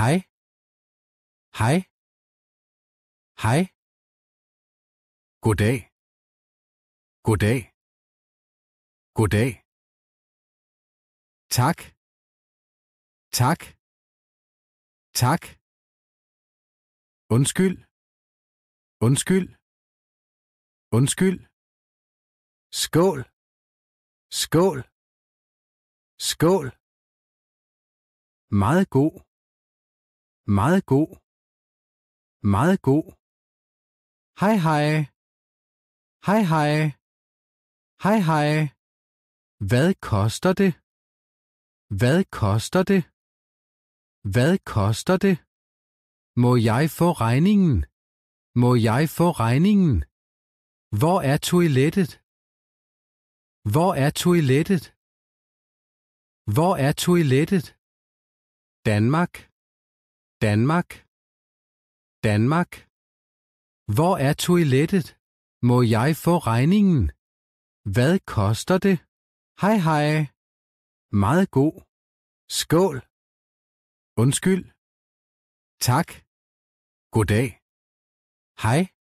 Hej. Hej. Hej. Goddag. Goddag. Goddag. Tak. Tak. Tak. Undskyld. Undskyld. Undskyld. Skål. Skål. Skål. Meget god. Meget god. Meget god. Hej hej. Hej hej. Hej hej. Hvad koster det? Hvad koster det? Hvad koster det? Må jeg få regningen? Må jeg få regningen? Hvor er toilettet? Hvor er toilettet? Hvor er toilettet? Danmark. Danmark. Danmark. Hvor er toilettet? Må jeg få regningen? Hvad koster det? Hej hej. Meget god. Skål. Undskyld. Tak. Goddag. Hej.